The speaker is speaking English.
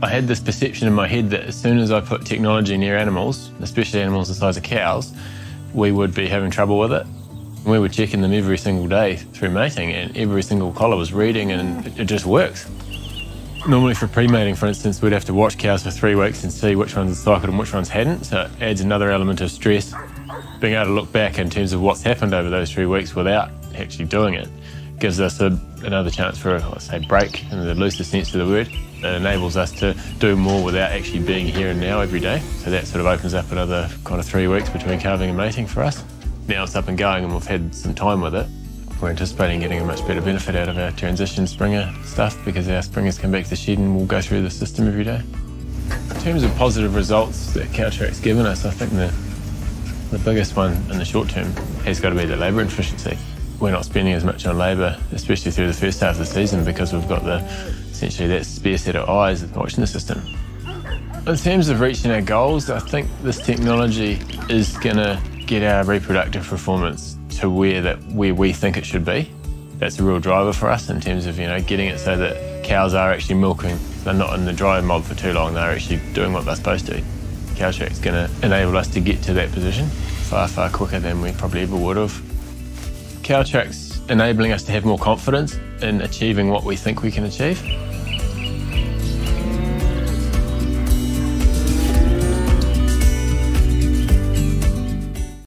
I had this perception in my head that as soon as I put technology near animals, especially animals the size of cows, we would be having trouble with it. We were checking them every single day through mating, and every single collar was reading, and it just works. Normally for pre-mating, for instance, we'd have to watch cows for three weeks and see which ones had cycled and which ones hadn't, so it adds another element of stress. Being able to look back in terms of what's happened over those three weeks without actually doing it gives us a, another chance for a, let's say, break in the loosest sense of the word. It enables us to do more without actually being here and now every day. So that sort of opens up another kind of three weeks between calving and mating for us. Now it's up and going and we've had some time with it. We're anticipating getting a much better benefit out of our transition springer stuff because our springers come back to the shed and we'll go through the system every day. In terms of positive results that CowTRAQ's given us, I think the, the biggest one in the short term has got to be the labour efficiency. We're not spending as much on labour, especially through the first half of the season, because we've got the essentially that spare set of eyes watching the system. In terms of reaching our goals, I think this technology is going to get our reproductive performance to where that where we think it should be. That's a real driver for us in terms of you know getting it so that cows are actually milking. They're not in the dry mob for too long. They're actually doing what they're supposed to. CowTRAQ's going to enable us to get to that position far far quicker than we probably ever would have. CowTRAQ's enabling us to have more confidence in achieving what we think we can achieve.